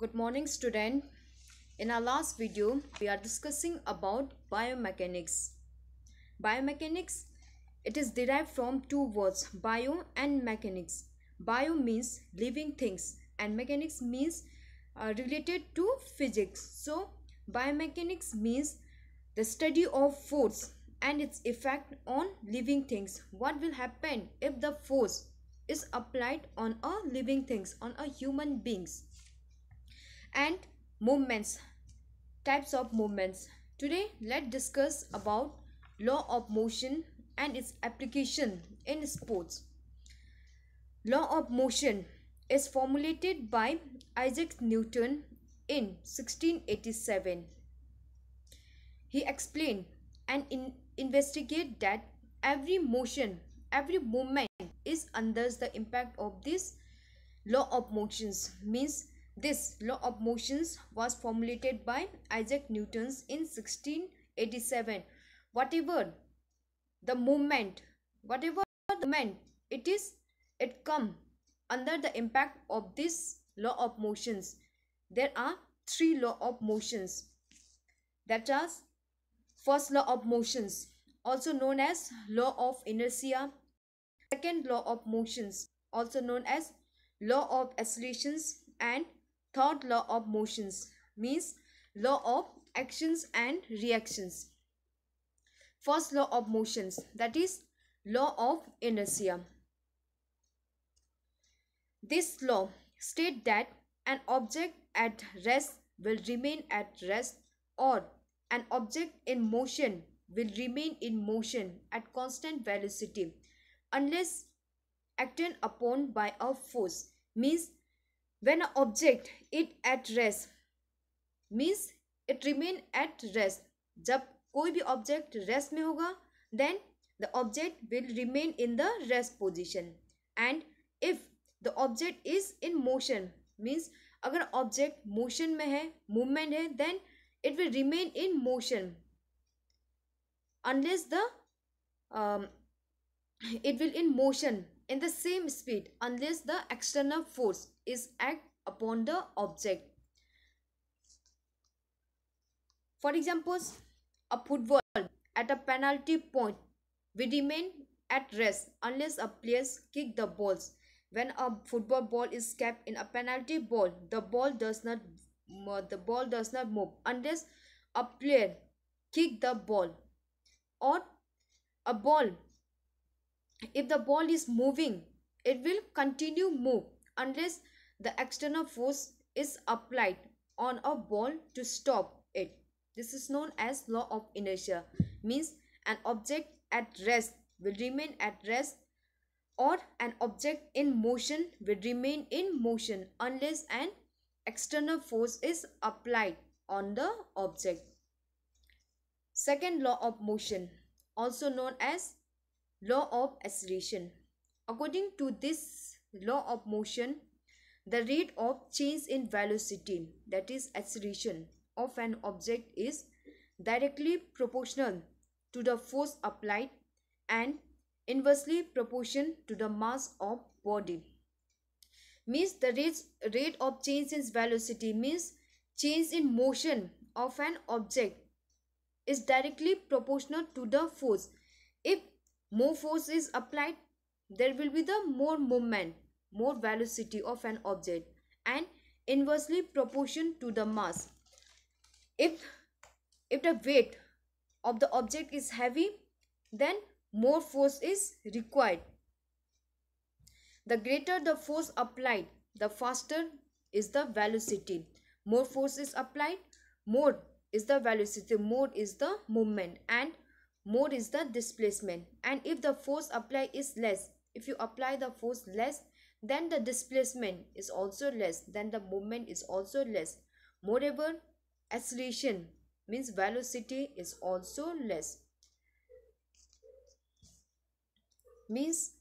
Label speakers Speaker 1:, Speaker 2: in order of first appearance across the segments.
Speaker 1: Good morning student. In our last video, we are discussing about biomechanics. Biomechanics, it is derived from two words, bio and mechanics. Bio means living things and mechanics means uh, related to physics. So, biomechanics means the study of force and its effect on living things. What will happen if the force is applied on a living things, on a human beings? And movements types of movements. Today let's discuss about law of motion and its application in sports. Law of motion is formulated by isaac newton in 1687 he explained and in investigate that every motion every movement is under the impact of this law of motions means this law of motions was formulated by Isaac Newton in 1687. Whatever the movement, whatever the movement it is, it come under the impact of this law of motions. There are three law of motions. That are first law of motions, also known as law of inertia. Second law of motions, also known as law of accelerations and third law of motions means law of actions and reactions. First law of motions that is law of inertia. This law state that an object at rest will remain at rest or an object in motion will remain in motion at constant velocity unless acted upon by a force means when an object it at rest, means it remain at rest. जब कोई भी object rest में होगा then the object will remain in the rest position and if the object is in motion means अगर object motion में है movement है then it will remain in motion unless the it will in motion, in the same speed, unless the external force. Is act upon the object. For example, a football at a penalty point will remain at rest unless a player kick the balls. When a football ball is kept in a penalty ball, the ball does not the ball does not move unless a player kick the ball or a ball if the ball is moving it will continue move unless the external force is applied on a ball to stop it. This is known as law of inertia means an object at rest will remain at rest or an object in motion will remain in motion unless an external force is applied on the object. Second law of motion also known as law of acceleration. According to this law of motion the rate of change in velocity that is acceleration of an object is directly proportional to the force applied and inversely proportional to the mass of body. Means the rate, rate of change in velocity means change in motion of an object is directly proportional to the force. If more force is applied there will be the more movement more velocity of an object and inversely proportion to the mass. If if the weight of the object is heavy then more force is required. The greater the force applied the faster is the velocity. More force is applied more is the velocity more is the movement and more is the displacement. And if the force applied is less if you apply the force less then the displacement is also less then the movement is also less. Moreover acceleration means velocity is also less. Means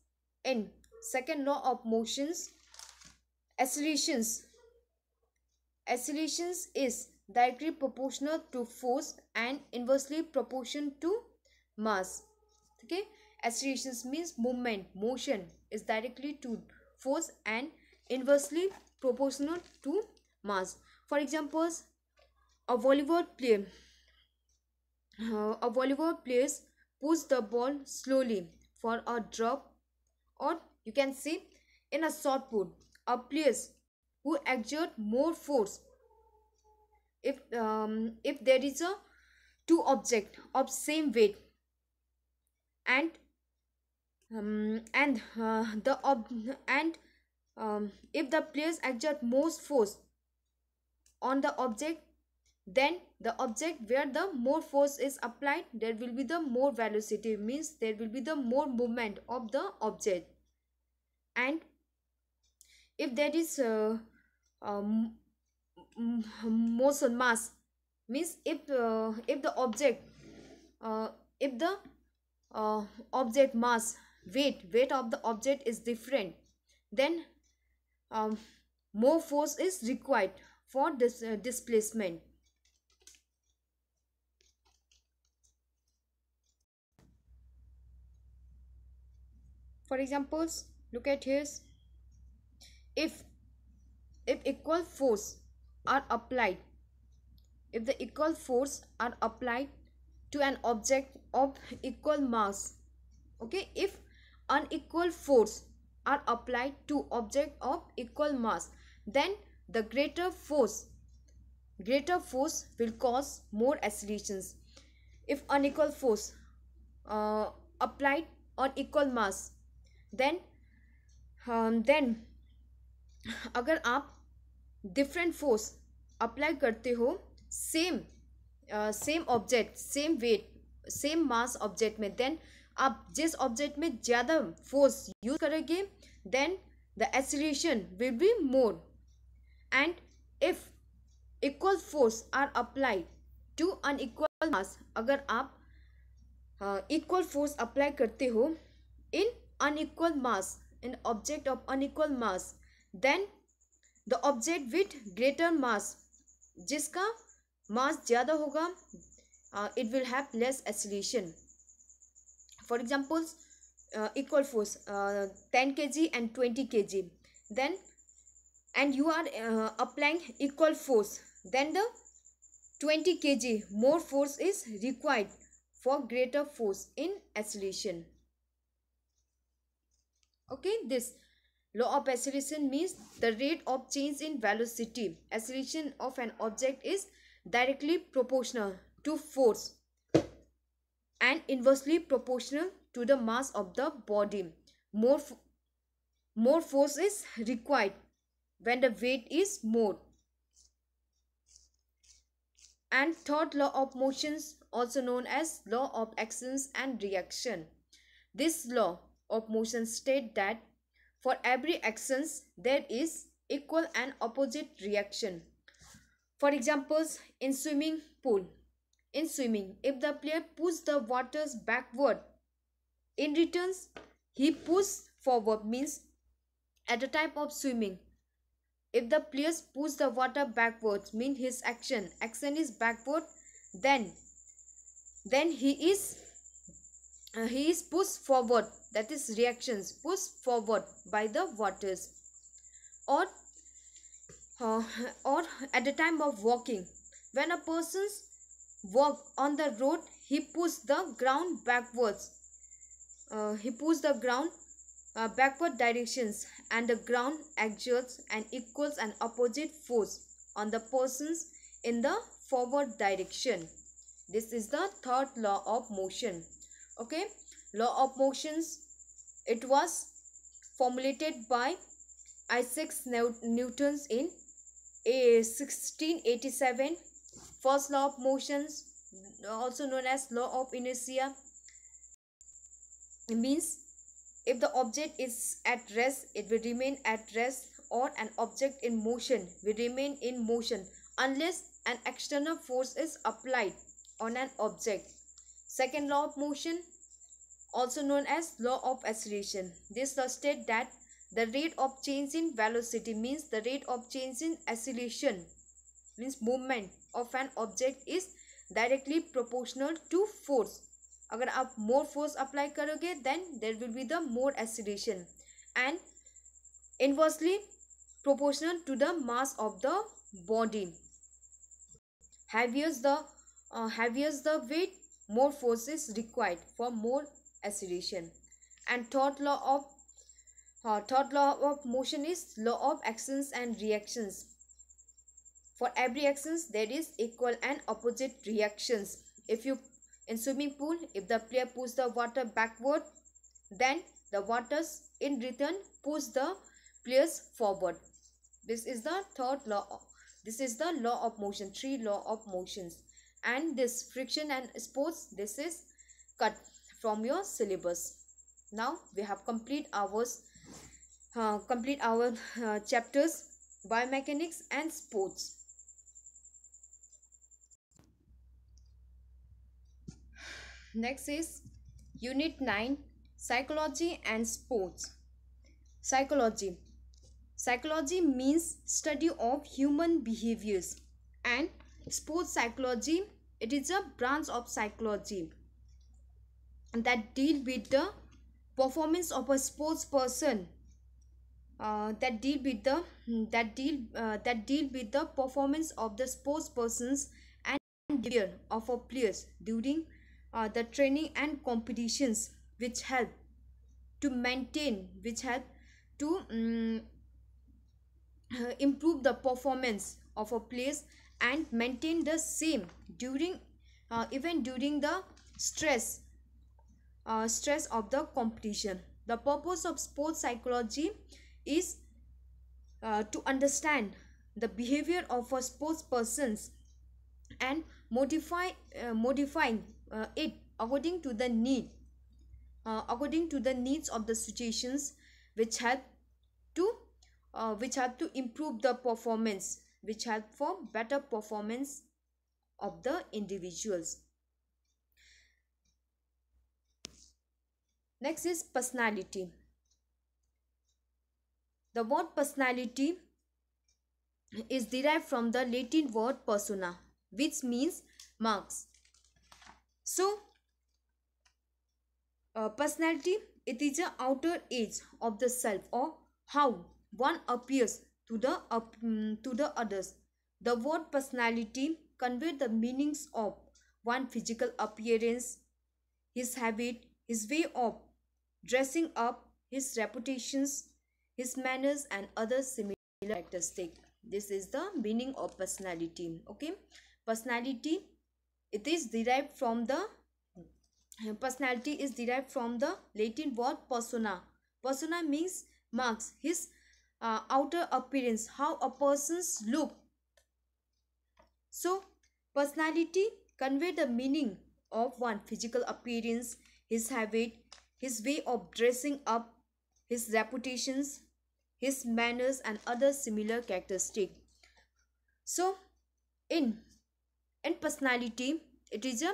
Speaker 1: in second law of motions accelerations. Accelerations is directly proportional to force and inversely proportional to mass. Okay accelerations means movement motion is directly to force and inversely proportional to mass. For example a volleyball player uh, a volleyball players push the ball slowly for a drop or you can see in a shot put a players who exert more force if um, if there is a two object of same weight and um, and uh, the ob- and um, if the players exert most force on the object then the object where the more force is applied there will be the more velocity means there will be the more movement of the object. And if there is uh, um, motion mass means if uh, if the object uh, if the uh, object mass weight weight of the object is different. Then um, more force is required for this uh, displacement. For examples look at here. If if equal force are applied if the equal force are applied to an object of equal mass okay if unequal force are applied to object of equal mass then the greater force greater force will cause more accelerations if unequal force uh, applied on equal mass then um, then अगर आप different force apply करते हो same same object same weight same mass object में then आप जिस object में ज़्यादा force use करेंगे then the acceleration will be more and if equal force are apply to unequal mass अगर आप इक्वल फोर्स अप्लाई करते हो in unequal mass in object of unequal mass then the object with greater mass जिसका mass ज़्यादा होगा it will have less acceleration for example uh, equal force uh, 10 kg and 20 kg. Then and you are uh, applying equal force. Then the 20 kg more force is required for greater force in acceleration. Okay this law of acceleration means the rate of change in velocity. Acceleration of an object is directly proportional to force and inversely proportional to the mass of the body. More more force is required when the weight is more. And third law of motions also known as law of actions and reaction. This law of motion state that for every actions there is equal and opposite reaction. For examples, in swimming pool, in swimming, if the player pushes the waters backward, in returns he pushes forward means at the time of swimming. If the players push the water backwards, mean his action, action is backward, then then he is uh, he is pushed forward that is reactions pushed forward by the waters or uh, or at the time of walking when a person's walk on the road he pushes the ground backwards uh, he pushes the ground uh, backward directions and the ground exerts and equals an opposite force on the persons in the forward direction. This is the third law of motion. Okay? Law of motions it was formulated by isaac newton's in a 1687 first law of motions also known as law of inertia. It means if the object is at rest it will remain at rest or an object in motion will remain in motion unless an external force is applied on an object. Second law of motion, also known as law of acceleration. This law states that the rate of change in velocity means the rate of change in acceleration means movement of an object is directly proportional to force. अगर आप more force apply करोगे then there will be the more acceleration and inversely proportional to the mass of the body. Heavier the uh, heavier the weight, more force is required for more acceleration. And third law of uh, third law of motion is law of actions and reactions. For every actions, there is equal and opposite reactions. If you in swimming pool, if the player pushes the water backward, then the waters in return push the players forward. This is the third law. This is the law of motion, three law of motions. And this friction and sports, this is cut from your syllabus. Now we have complete ours, uh, complete our uh, chapters biomechanics and sports. Next is Unit 9 Psychology and Sports. Psychology. Psychology means study of human behaviors and sports psychology it is a branch of psychology that deal with the performance of a sports person uh, that deal with the that deal uh, that deal with the performance of the sports persons and behavior of a players during uh, the training and competitions which help to maintain which help to um, improve the performance of a place and maintain the same during uh, even during the stress uh, stress of the competition. The purpose of sports psychology is uh, to understand the behavior of a sports persons and modify uh, modifying uh, it according to the need uh, according to the needs of the situations which help to uh, which help to improve the performance which help for better performance of the individuals. Next is personality. The word personality is derived from the latin word persona which means marks so, uh, personality it is the outer edge of the self or how one appears to the up, um, to the others. The word personality convey the meanings of one physical appearance, his habit, his way of dressing up, his reputations, his manners and other similar characteristics. This is the meaning of personality. Okay, personality it is derived from the personality is derived from the latin word persona. Persona means marks his uh, outer appearance how a person's look. So personality convey the meaning of one physical appearance his habit his way of dressing up his reputations his manners and other similar characteristics so in and personality, it is a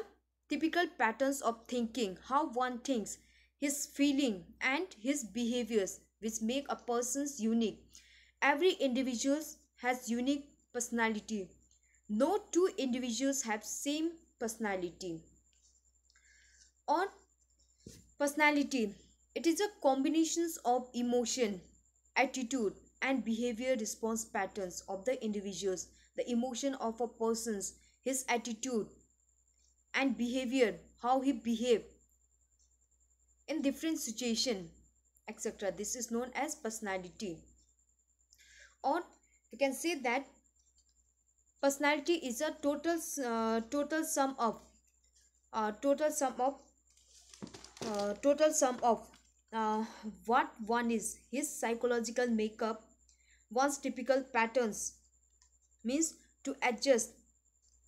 Speaker 1: typical patterns of thinking, how one thinks, his feeling and his behaviors which make a person's unique. Every individual has unique personality. No two individuals have same personality. Or personality, it is a combinations of emotion, attitude and behavior response patterns of the individuals. The emotion of a person's his attitude and behavior, how he behave in different situation, etc. This is known as personality. Or you can say that personality is a total uh, total sum of uh, total sum of uh, total sum of uh, what one is his psychological makeup one's typical patterns means to adjust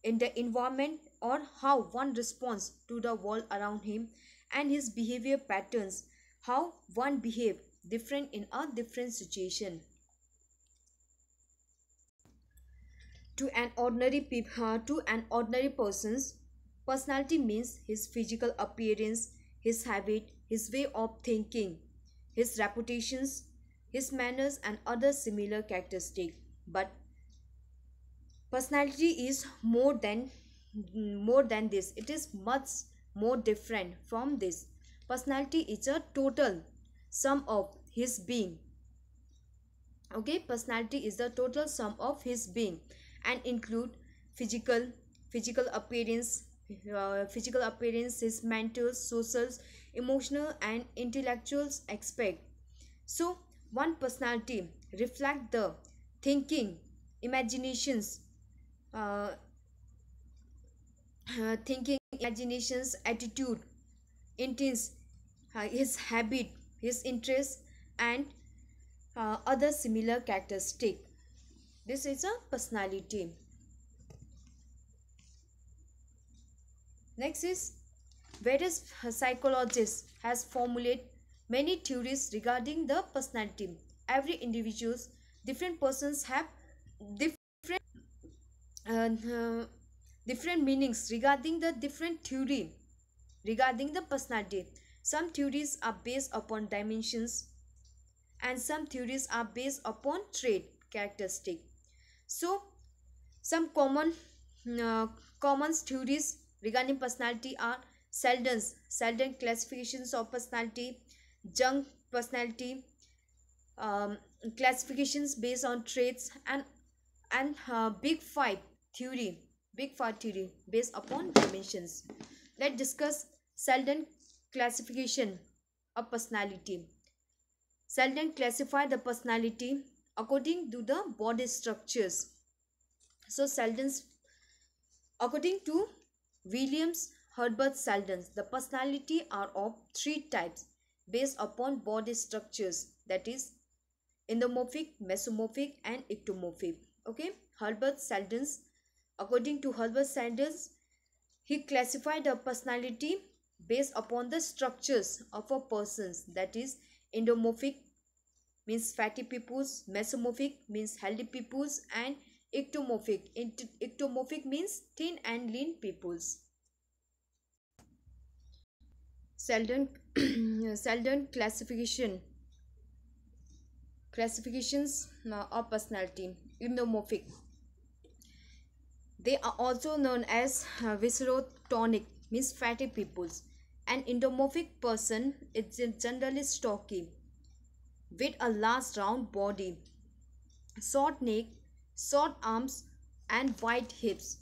Speaker 1: in the environment or how one responds to the world around him and his behavior patterns how one behave different in a different situation. To an ordinary people uh, to an ordinary person's personality means his physical appearance his habit his way of thinking his reputations his manners and other similar characteristics but personality is more than more than this. It is much more different from this. Personality is a total sum of his being. Okay? Personality is the total sum of his being and include physical physical appearance uh, physical appearance his mental social emotional and intellectual aspect. So one personality reflect the thinking imaginations uh, uh, thinking imaginations attitude intents uh, his habit his interest and uh, other similar characteristic. This is a personality. Next is various psychologists has formulated many theories regarding the personality? Every individuals different persons have different uh, different meanings regarding the different theory regarding the personality. Some theories are based upon dimensions and some theories are based upon trait characteristic. So some common uh, common theories regarding personality are Selden's Selden classifications of personality Jung personality um, classifications based on traits and and uh, big five theory big five theory based upon dimensions let's discuss Selden classification of personality Selden classified the personality according to the body structures. So Selden's according to Williams Herbert Selden, the personality are of three types based upon body structures that is endomorphic, mesomorphic and ectomorphic. Okay, Herbert Selden's according to Herbert Selden's he classified a personality based upon the structures of a person's that is endomorphic means fatty peoples mesomorphic means healthy peoples and ectomorphic. Ectomorphic means thin and lean peoples Selden Selden classification. Classifications uh, of personality endomorphic they are also known as uh, viscerotonic means fatty peoples an endomorphic person is generally stocky with a large round body, short neck, short arms and wide hips.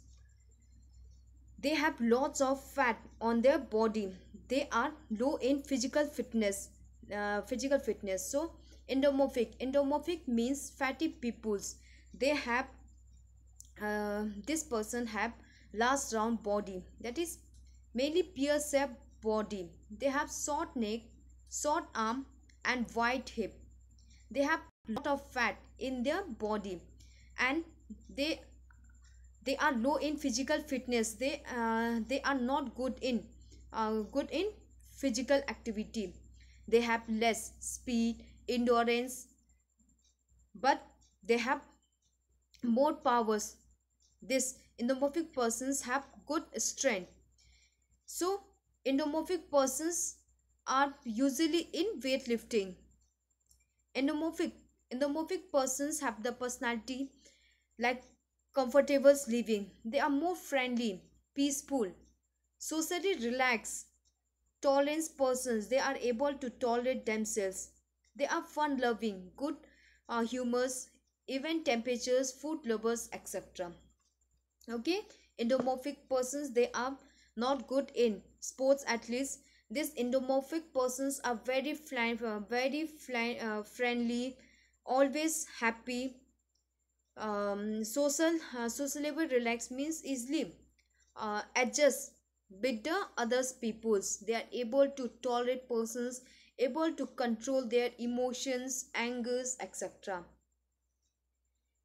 Speaker 1: They have lots of fat on their body. They are low in physical fitness. Uh, physical fitness. So endomorphic. Endomorphic means fatty peoples. They have uh, this person have last round body that is mainly shaped body. They have short neck, short arm and wide hip. They have lot of fat in their body and they they are low in physical fitness. They uh, they are not good in uh, good in physical activity. They have less speed, endurance, but they have more powers. This endomorphic persons have good strength. So endomorphic persons are usually in weightlifting. Endomorphic endomorphic persons have the personality like comfortable living. They are more friendly, peaceful, socially relaxed, tolerance persons. They are able to tolerate themselves. They are fun loving, good uh, humors, even temperatures, food lovers, etc. Okay, endomorphic persons they are not good in sports at least. These endomorphic persons are very uh, very uh, friendly always happy. Um, social uh, sociable relax means easily uh, adjust the others peoples. They are able to tolerate persons able to control their emotions angers etc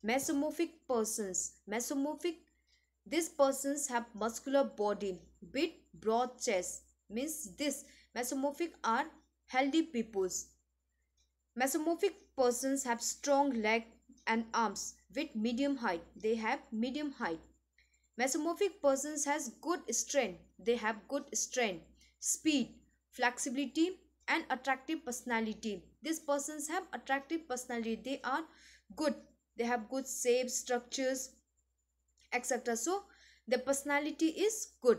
Speaker 1: mesomorphic persons. Mesomorphic these persons have muscular body with broad chest means this mesomorphic are healthy peoples. Mesomorphic persons have strong leg and arms with medium height. They have medium height. Mesomorphic persons has good strength. They have good strength, speed, flexibility and attractive personality. These persons have attractive personality. They are good. They have good shape, structures, etc. So, the personality is good.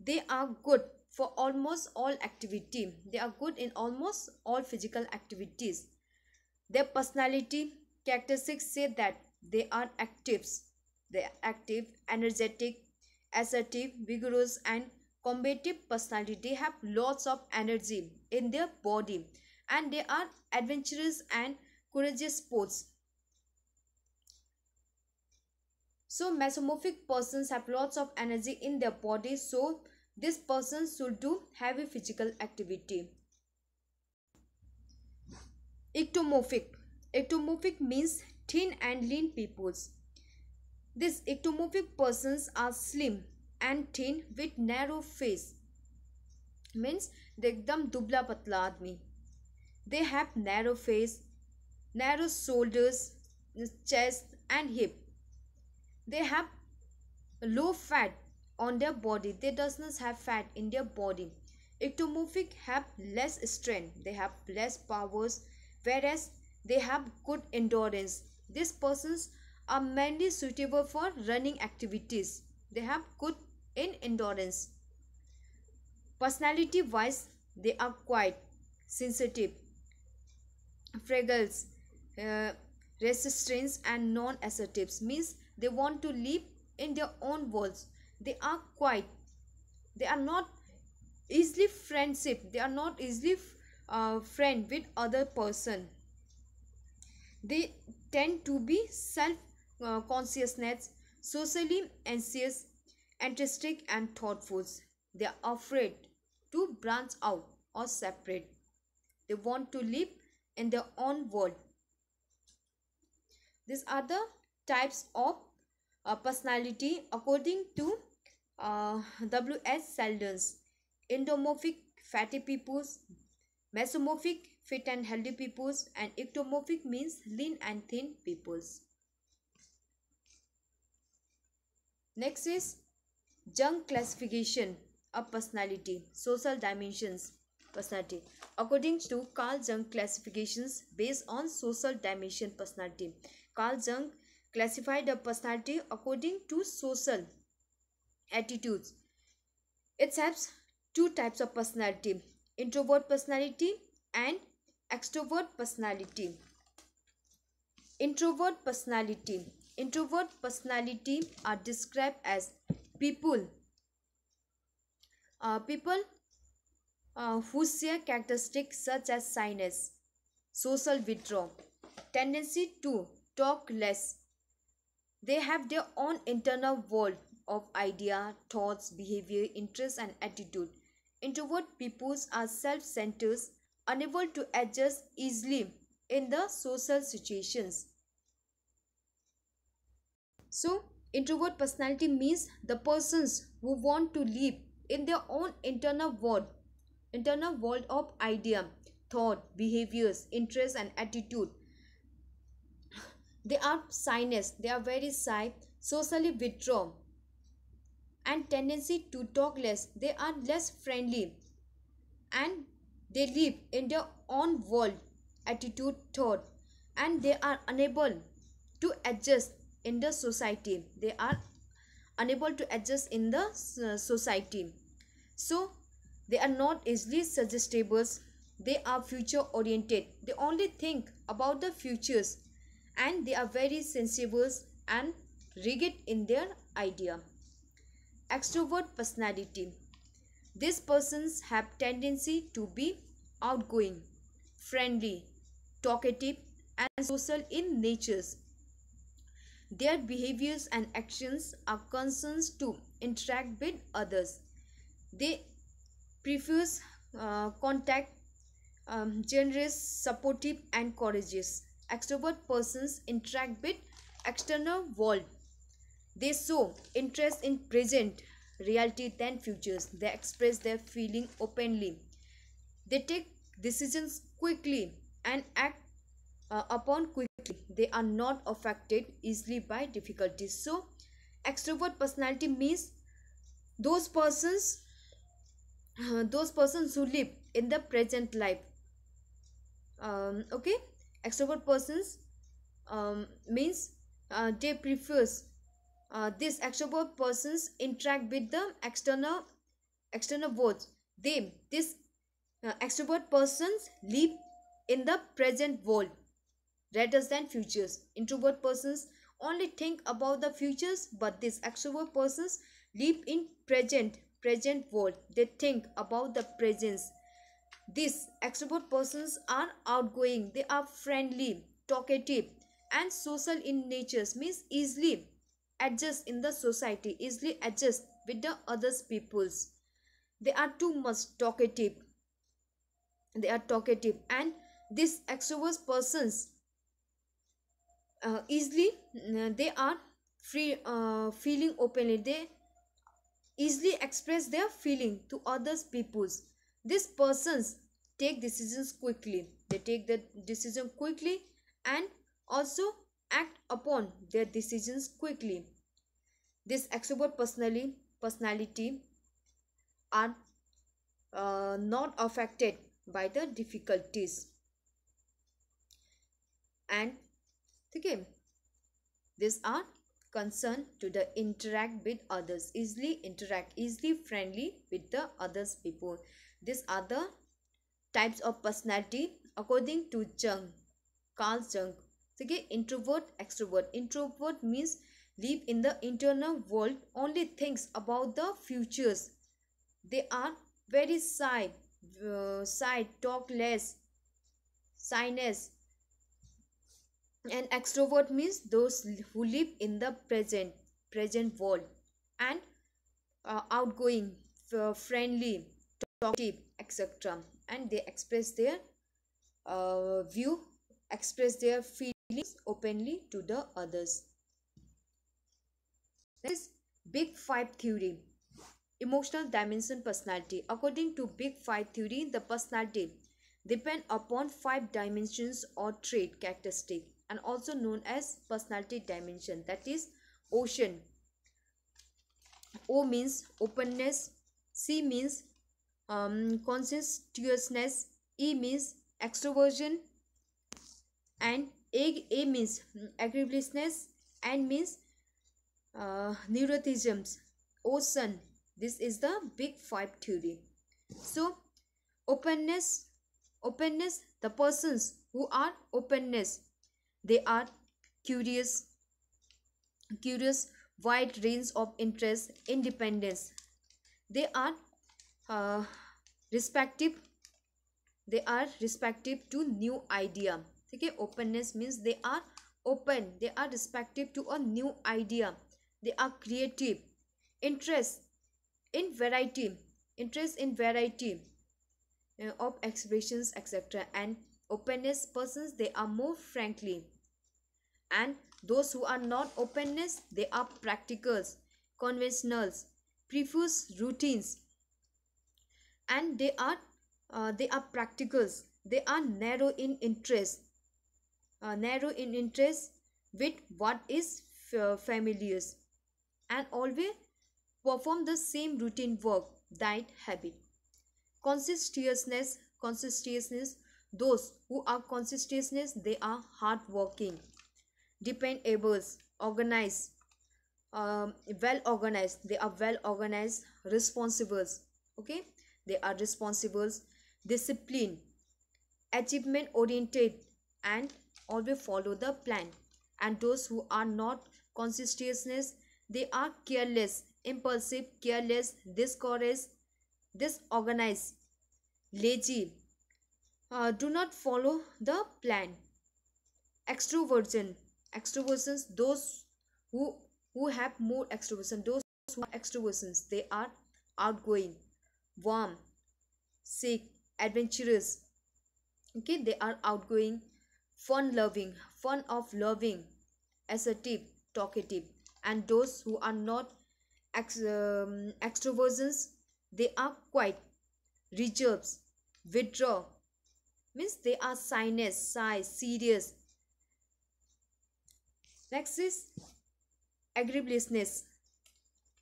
Speaker 1: They are good for almost all activity. They are good in almost all physical activities. Their personality characteristics say that they are actives. They are active, energetic, assertive, vigorous, and combative personality. They have lots of energy in their body and they are adventurous and courageous sports. so mesomorphic persons have lots of energy in their body so this person should do heavy physical activity. Ectomorphic. Ectomorphic means thin and lean peoples. These ectomorphic persons are slim and thin with narrow face. Means ekdam dubla patla admi. they have narrow face narrow shoulders chest and hip. They have low fat on their body. They does not have fat in their body. Ectomorphic have less strength. They have less powers whereas they have good endurance. These persons are mainly suitable for running activities. They have good in endurance. Personality wise, they are quite sensitive, fragile, uh, resistant, and non assertive. Means they want to live in their own worlds. They are quite, they are not easily friendship. They are not easily uh, friend with other person. They tend to be self uh, consciousness socially anxious enthusiastic and thoughtful. They are afraid to branch out or separate. They want to live in their own world. These are the types of uh, personality according to uh, W.S. Selden's endomorphic fatty peoples mesomorphic fit and healthy peoples and ectomorphic means lean and thin peoples. Next is jung classification of personality social dimensions personality. According to carl jung classifications based on social dimension personality. Carl jung classified the personality according to social attitudes. It has two types of personality introvert personality and extrovert personality. Introvert personality. Introvert personality are described as people. Uh, people uh, who share characteristics such as shyness social withdrawal tendency to talk less they have their own internal world of idea thoughts behavior interests and attitude Introvert people are self-centered, unable to adjust easily in the social situations. So, introvert personality means the persons who want to live in their own internal world, internal world of idea, thought, behaviors, interests and attitude. They are shyness, they are very shy, socially withdrawn and tendency to talk less. They are less friendly and they live in their own world, attitude, thought, and they are unable to adjust in the society. They are unable to adjust in the uh, society. So, they are not easily suggestible. They are future oriented. They only think about the futures and they are very sensible and rigid in their idea. Extrovert personality. These persons have tendency to be outgoing friendly talkative and social in natures. Their behaviors and actions are concerns to interact with others. They prefer uh, contact um, generous supportive and courageous extrovert persons interact with external world they show interest in present reality than futures. They express their feeling openly. They take decisions quickly and act uh, upon quickly. They are not affected easily by difficulties. So, extrovert personality means those persons uh, those persons who live in the present life um, okay extrovert persons um, means uh, they prefers uh, extrovert persons interact with the external external worlds they these uh, extrovert persons live in the present world rather than futures. Introvert persons only think about the futures, but these extrovert persons live in present present world. They think about the presence. These extrovert persons are outgoing. They are friendly, talkative, and social in nature. Means easily adjust in the society, easily adjust with the others peoples. They are too much talkative. They are talkative, and these extrovert persons uh, easily uh, they are free uh, feeling openly they easily express their feeling to others peoples these persons take decisions quickly. They take the decision quickly and also act upon their decisions quickly. This extrovert personally personality are uh, not affected by the difficulties. And okay these are concerned to the interact with others easily interact easily friendly with the others people these are the types of personality according to jung carl jung. Okay introvert extrovert. Introvert means live in the internal world. Only thinks about the futures. They are very shy uh, shy talk less shyness and extrovert means those who live in the present present world. And uh, outgoing friendly etc. And they express their uh, view express their feelings openly to the others. This big five theory emotional dimension personality. According to big five theory the personality depend upon five dimensions or trait characteristic and also known as personality dimension. That is ocean. O means openness c means um, conscientiousness e means extroversion and a, a means agreeableness and means uh, neuroticisms ocean this is the big five theory. So openness openness the persons who are openness they are curious curious wide range of interest independence. They are uh, respective they are respective to new idea. Okay openness means they are open. They are respective to a new idea. They are creative. Interest in variety. Interest in variety uh, of expressions etc and openness persons they are more frankly. And those who are not openness they are practicals conventionals prefers routines and they are uh, they are practicals. They are narrow in interest uh, narrow in interest with what is familiar and always perform the same routine work diet habit. Conscientiousness conscientiousness those who are conscientiousness they are hardworking dependable organized um, well organized they are well organized responsible okay they are responsible disciplined achievement oriented and always follow the plan. And those who are not conscientiousness they are careless impulsive careless discouraged disorganized lazy uh, do not follow the plan. Extroversion extroversions those who who have more extroversion those who are extroversions they are outgoing warm sick adventurous. Okay they are outgoing fun loving fun of loving assertive talkative. And those who are not ex um, extroversions they are quite reserves withdraw means they are shyness shy serious. Next is agreeableness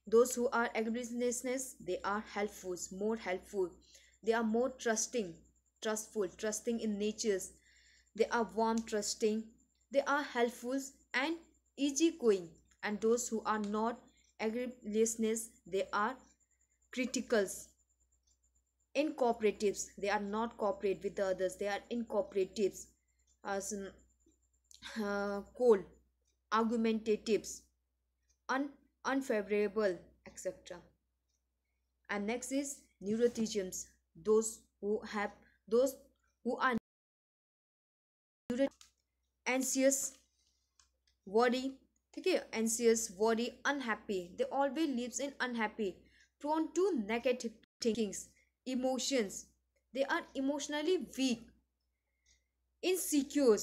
Speaker 1: those who are agreeableness they are helpful more helpful. They are more trusting trustful trusting in natures. They are warm trusting. They are helpful and easygoing. And those who are not agreeableness they are criticals in cooperatives they are not cooperate with the others. They are in cooperatives as uh, cold argumentatives. Un- unfavorable etc and next is neuroticisms those who have those who are anxious worry okay anxious worry unhappy. They always lives in unhappy prone to negative thinkings emotions. They are emotionally weak insecure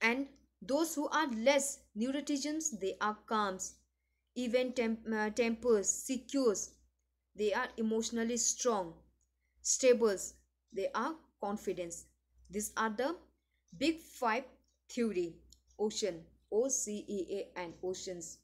Speaker 1: and those who are less neuroticisms they are calms. Even temp- uh, tempers secures they are emotionally strong. Stables they are confidence. These are the big five theory. Ocean O C E A o c e a n oceans